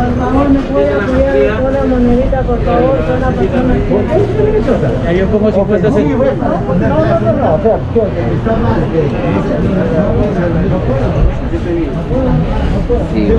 Por favor, ¿me puede apoyar una monedita, por favor? Son una persona que... Yo pongo 50 centavos. Sí.